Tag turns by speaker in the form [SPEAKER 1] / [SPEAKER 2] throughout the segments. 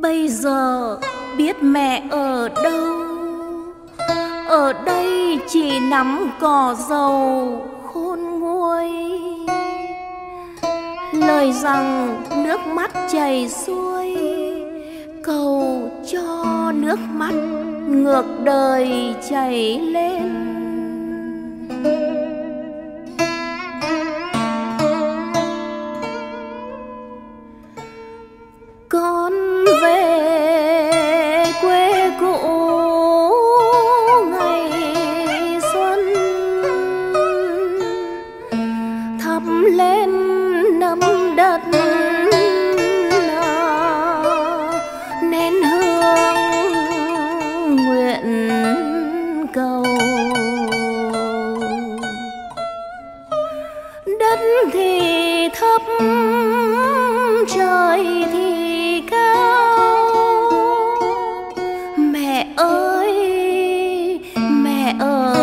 [SPEAKER 1] bây giờ biết mẹ ở đâu? Ở đây chỉ nắm cỏ dầu khôn nguôi. Lời rằng nước mắt chảy xuôi, cầu cho nước mắt ngược đời chảy lên. Lên nắm đất nên hương nguyện cầu. Đất thì thấp, trời thì cao. Mẹ ơi, mẹ ở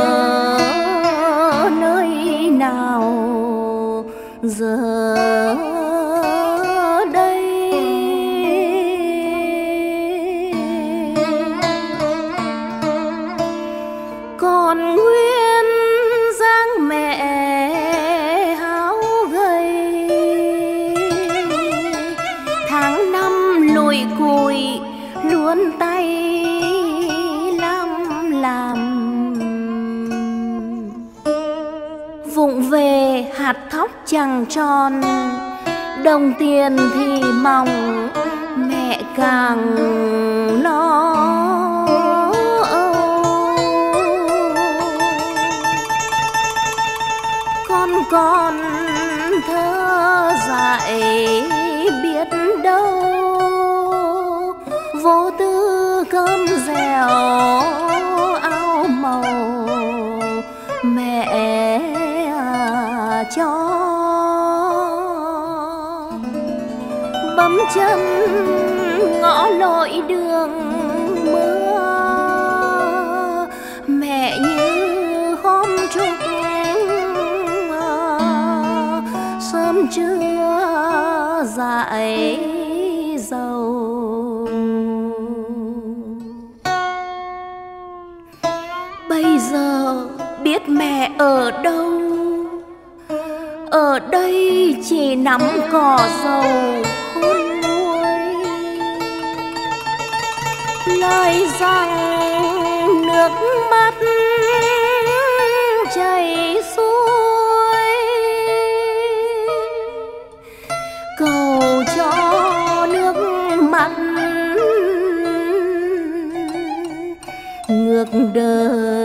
[SPEAKER 1] nơi nào? Giờ đây. Còn nguyên dáng mẹ háo gầy tháng năm lùi cùi luôn tay vụng về, hạt thóc chẳng tròn. Đồng tiền thì mỏng, mẹ càng lo. Con con thơ dại biết đâu, vô tư cơm dẻo cho. Bấm chân ngõ lội đường mưa, mẹ như hôm trúc à, sớm trưa dại dầu. Bây giờ biết mẹ ở đâu? Ở đây chỉ nắm cỏ dầu khôn nguôi. Lời rằng nước mắt chảy xuôi. Cầu cho nước mắt ngược đời.